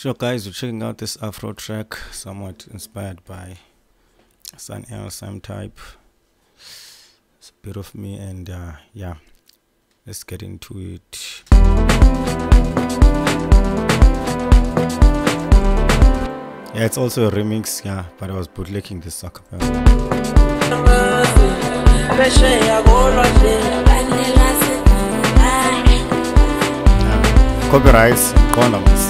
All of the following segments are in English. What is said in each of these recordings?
Sure, guys, we're checking out this Afro track, somewhat inspired by Sun EL, Sam Type. It's a bit of me, and uh, yeah, let's get into it. Yeah, it's also a remix, yeah, but I was bootlegging this soccer. Copyrights, condoms.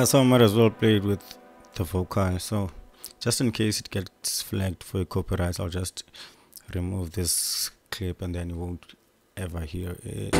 Yeah, so I might as well play it with the vocal. So just in case it gets flagged for copyright, I'll just remove this clip and then you won't ever hear it.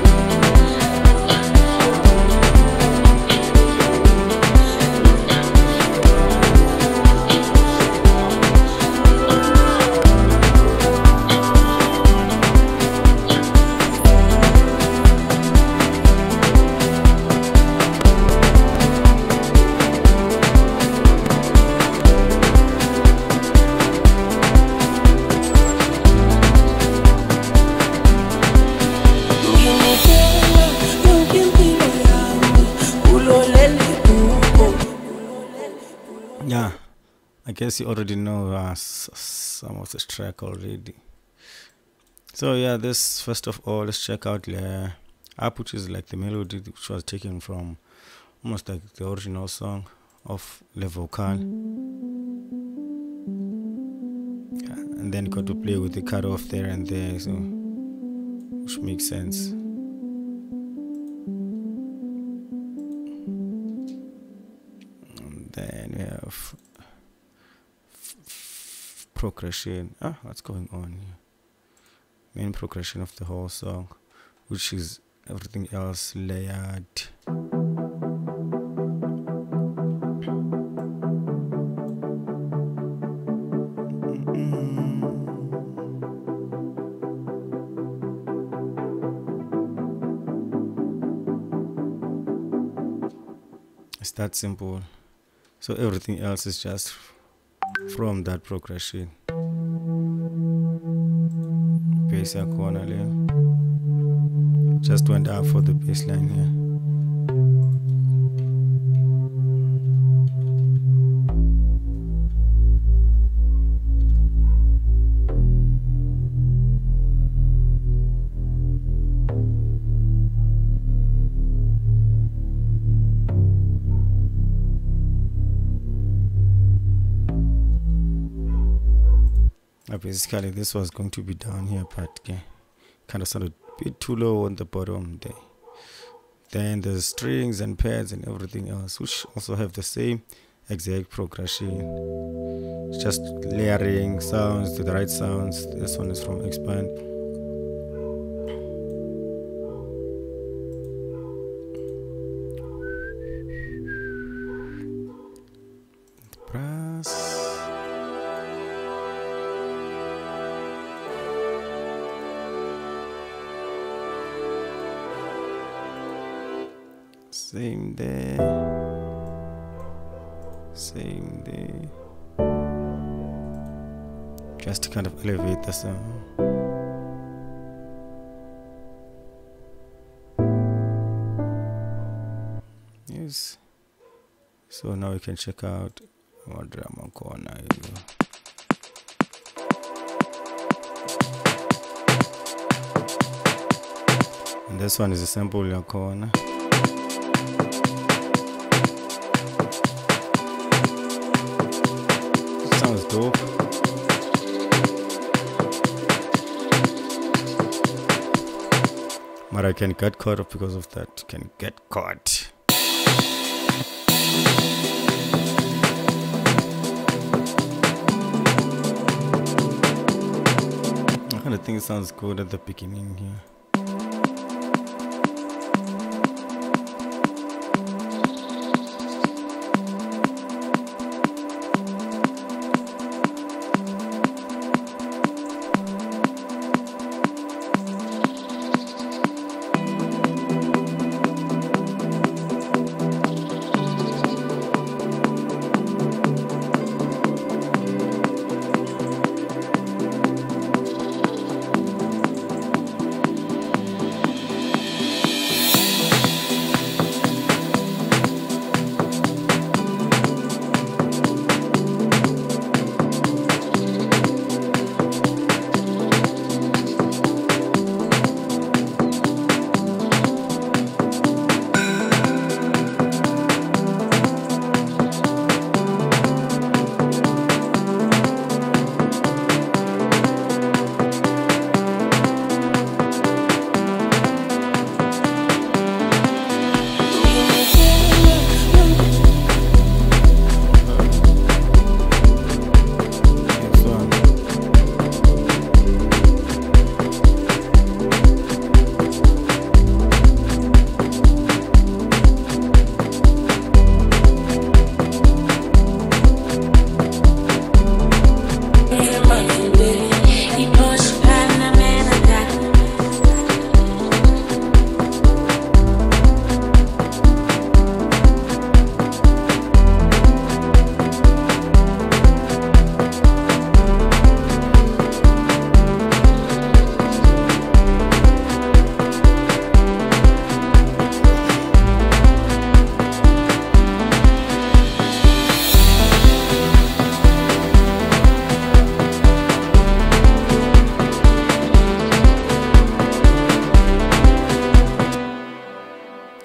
I guess you already know uh, some of this track already. So yeah, this first of all, let's check out the app, which is like the melody which was taken from almost like the original song of Le Vocal. Yeah, and then got to play with the cut off there and there, so which makes sense. Progression. Ah, what's going on here? Main progression of the whole song, which is everything else layered. It's that simple. So everything else is just from that progression. Bass corner there. Just went up for the bass line here. Basically, this was going to be down here, but kind of sounded a bit too low on the bottom there. Then the strings and pads and everything else, which also have the same exact progression. It's just layering sounds to the right sounds. This one is from Xpand. Same there. Same there. Just to kind of elevate the sound. Yes. So now we can check out our drama corner. And this one is a sample corner. But I can get caught because of that. Can get caught. I kind of think it sounds good at the beginning here.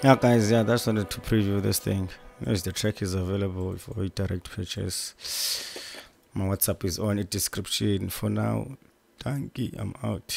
Yeah, guys, yeah, that's wanted to preview this thing. The track is available for direct purchase. My WhatsApp is on the description. For now, thank you. I'm out.